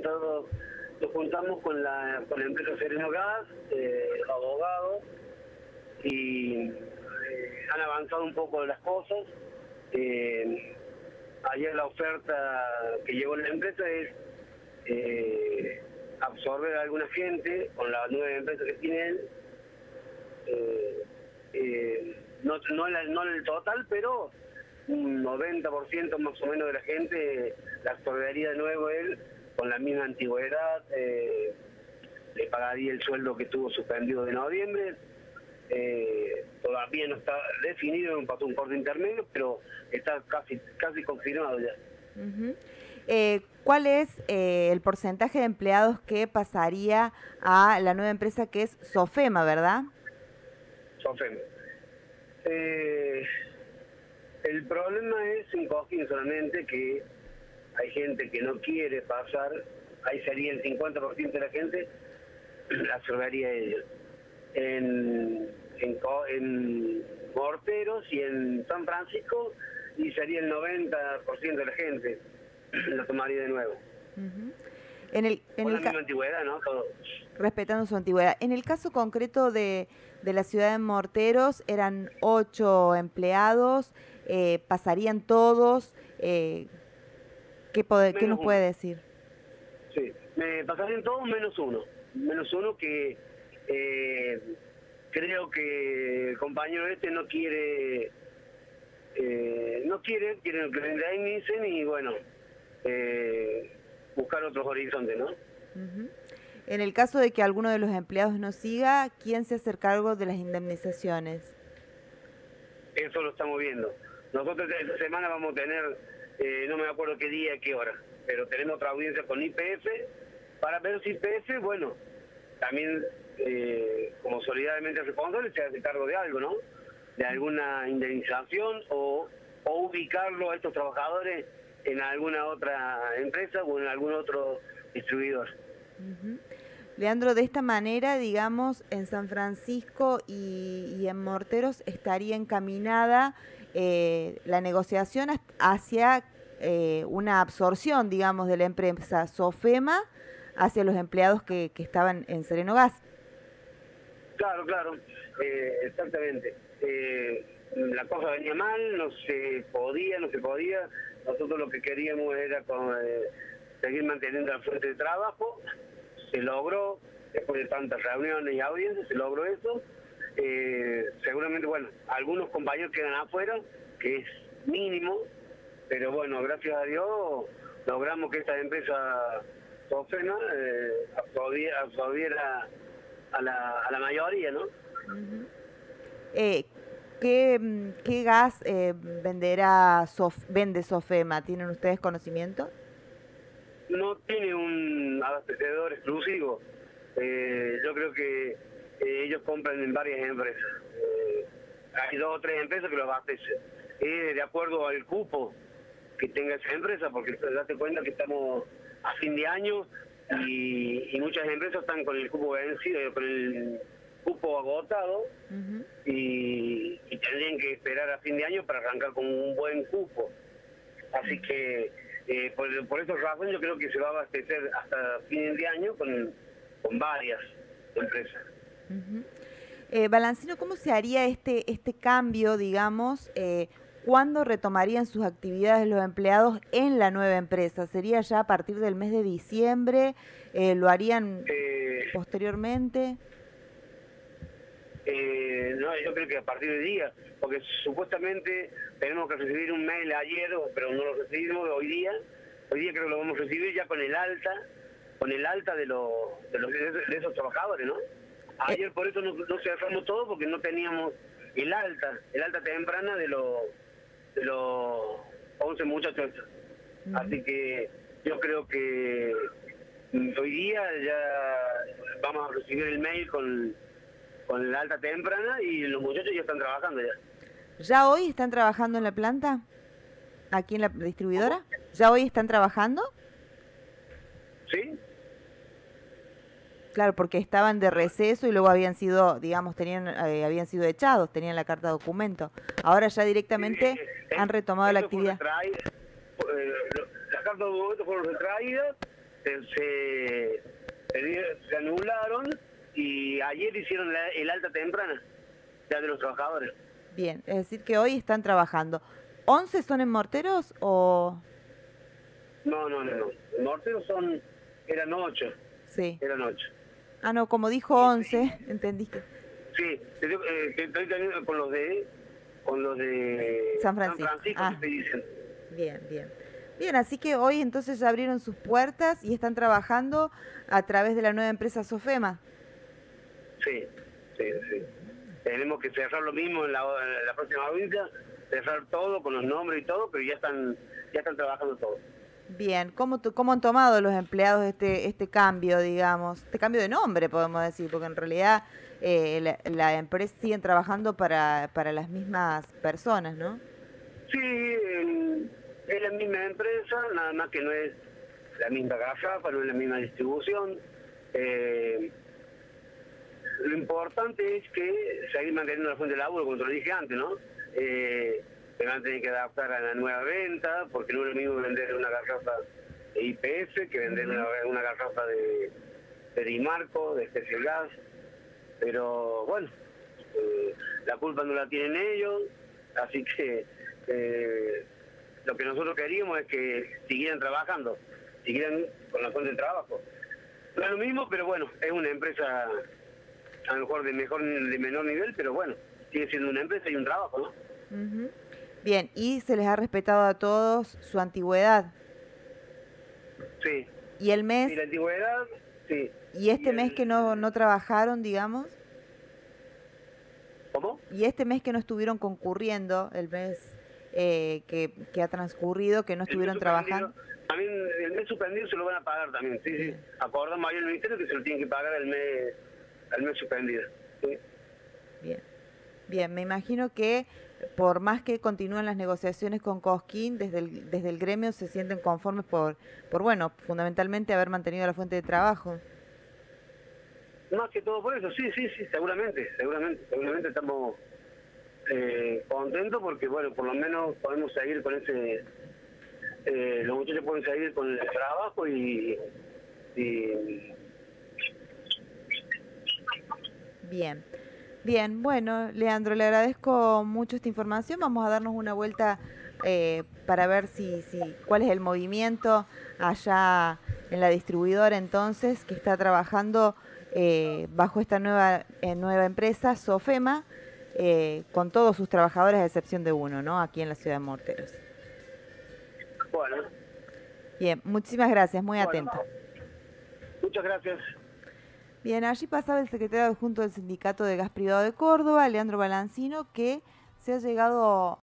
nos juntamos con la, con la empresa Sereno Gas, eh, abogados, y eh, han avanzado un poco las cosas. Eh, ayer la oferta que llegó la empresa es eh, absorber a alguna gente con la nueva empresa que tiene él. No, no, la- no el total, pero un 90% más o menos de la gente la absorbería de nuevo él con la misma antigüedad. eh, le pagaría el sueldo que tuvo suspendido de noviembre. Eh, todavía no está definido, un pasó un corte intermedio, pero está casi casi confirmado ya. Eh, ¿Cuál es eh, el porcentaje de empleados que pasaría a la nueva empresa que es Sofema, verdad? Sofem. Eh, el problema es en Coquín solamente que hay gente que no quiere pasar, ahí sería el 50% de la gente, la absorbería ellos. En, en, en Morteros y en San Francisco, y sería el 90% de la gente, la tomaría de nuevo. En el, en Con el la misma antigüedad, ¿no? Todo. respetando su antigüedad. En el caso concreto de, de la ciudad de Morteros, eran ocho empleados, eh, pasarían todos. eh, ¿qué, pode- ¿Qué nos uno. puede decir? Sí, me pasarían todos menos uno. Menos uno que eh, creo que el compañero este no quiere, eh, no quiere, quiere que le indemnicen y bueno, eh, buscar otros horizontes, ¿no? En el caso de que alguno de los empleados no siga, ¿quién se hace cargo de las indemnizaciones? Eso lo estamos viendo. Nosotros esta semana vamos a tener, eh, no me acuerdo qué día, qué hora, pero tenemos otra audiencia con IPF para ver si IPF, bueno, también eh, como solidariamente responsable se hace cargo de algo, ¿no? De alguna indemnización o, ubicarlo a estos trabajadores en alguna otra empresa o en algún otro distribuidor. Leandro, de esta manera, digamos, en San Francisco y, y en Morteros estaría encaminada eh, la negociación hast- hacia eh, una absorción, digamos, de la empresa Sofema hacia los empleados que, que estaban en Sereno Gas. Claro, claro, eh, exactamente. Eh, la cosa venía mal, no se podía, no se podía. Nosotros lo que queríamos era con, eh, seguir manteniendo la fuente de trabajo. Se logró, después de tantas reuniones y audiencias, se logró eso. Eh, seguramente, bueno, algunos compañeros quedan afuera, que es mínimo, pero bueno, gracias a Dios logramos que esta empresa Sofena eh, absorbiera, absorbiera a la, a la mayoría, ¿no? Eh, ¿qué, qué gas eh, venderá Sof- vende Sofema? ¿Tienen ustedes conocimiento? No tiene un abastecedor exclusivo. Eh, yo creo que eh, ellos compran en varias empresas. Eh, hay dos o tres empresas que lo abastecen. De acuerdo al cupo que tenga esa empresa, porque date cuenta que estamos a fin de año y, y muchas empresas están con el cupo vencido, con el cupo agotado y, y tendrían que esperar a fin de año para arrancar con un buen cupo. Así que eh, por, por esa razón yo creo que se va a abastecer hasta fin de año con, con varias empresas. Ujú. Eh, Balancino, ¿cómo se haría este, este cambio, digamos? Eh, ¿Cuándo retomarían sus actividades los empleados en la nueva empresa? ¿Sería ya a partir del mes de diciembre? Eh, ¿Lo harían Eh, posteriormente? eh, no, yo creo que a partir de día, porque supuestamente tenemos que recibir un mail ayer, pero no lo recibimos hoy día. Hoy día creo que lo vamos a recibir ya con el alta, con el alta de, los de, los, de esos trabajadores, ¿no? Ayer por eso no, no cerramos todo porque no teníamos el alta, el alta temprana de los de los 11 muchachos. Así que yo creo que hoy día ya vamos a recibir el mail con, con la alta temprana y los muchachos ya están trabajando ya. ¿Ya hoy están trabajando en la planta? ¿Aquí en la distribuidora? ¿Ya hoy están trabajando? ¿Sí? Claro, porque estaban de receso y luego habían sido, digamos, tenían, eh, habían sido echados, tenían la carta de documento. Ahora ya directamente Eh, eh, han retomado la actividad. eh, las cartas de documento fueron retraídas se, se, anularon y ayer hicieron el alta temprana ya de los trabajadores. Bien, es decir que hoy están trabajando. ¿11 son en morteros o...? No, no, no, no. Morteros son... eran 8. Sí. Eran 8. Ah, no, como dijo 11, entendiste. Sí, eh, estoy teniendo con los de con los de San Francisco, San Francisco ah. Bien, bien. Bien, así que hoy entonces ya abrieron sus puertas y están trabajando a través de la nueva empresa Sofema. Sí, sí, sí. Tenemos que cerrar lo mismo en la, próxima audiencia, cerrar todo con los nombres y todo, pero ya están ya están trabajando todo. Bien, ¿cómo, cómo han tomado los empleados este este cambio, digamos? Este cambio de nombre, podemos decir, porque en realidad eh, la, empresa siguen trabajando para, para las mismas personas, ¿no? Sí, es la misma empresa, nada más que no es la misma garrafa, no es la misma distribución. Eh, lo importante es que seguir manteniendo la fuente de laburo, como te lo dije antes, ¿no? Eh, se van a tener que adaptar a la nueva venta, porque no es lo mismo vender una garrafa de IPF que vender una, garrafa de, de Dimarco, de Special Gas. Pero bueno, eh, la culpa no la tienen ellos, así que eh, lo que nosotros queríamos es que siguieran trabajando, siguieran con la fuente de trabajo. No es lo mismo, pero bueno, es una empresa a lo mejor de mejor de menor nivel, pero bueno, sigue siendo una empresa y un trabajo, ¿no? Bien, ¿y se les ha respetado a todos su antigüedad? Sí. ¿Y el mes? Y la antigüedad, sí. ¿Y este mes que no, no trabajaron, digamos? ¿Cómo? ¿Y este mes que no estuvieron concurriendo, el mes eh, que, que, ha transcurrido, que no estuvieron trabajando? También el mes suspendido se lo van a pagar también, sí, sí. Acordamos ahí el ministerio que se lo tienen que pagar el mes, el mes suspendido. Sí. Bien. Bien, me imagino que por más que continúen las negociaciones con Cosquín, desde el, desde el gremio se sienten conformes por, por, bueno, fundamentalmente haber mantenido la fuente de trabajo. Más que todo por eso, sí, sí, sí, seguramente, seguramente, seguramente estamos eh, contentos porque, bueno, por lo menos podemos seguir con ese, eh, los muchachos pueden seguir con el trabajo y, y... Bien. Bien, bueno, Leandro, le agradezco mucho esta información. Vamos a darnos una vuelta eh, para ver si, si cuál es el movimiento allá en la distribuidora entonces que está trabajando eh, bajo esta nueva eh, nueva empresa Sofema con todos sus trabajadores a excepción de uno, ¿no? Aquí en la ciudad de Morteros. Bueno. Bien, muchísimas gracias, muy atento. Muchas gracias. Bien, allí pasaba el secretario adjunto del Sindicato de Gas Privado de Córdoba, Leandro Balancino, que se ha llegado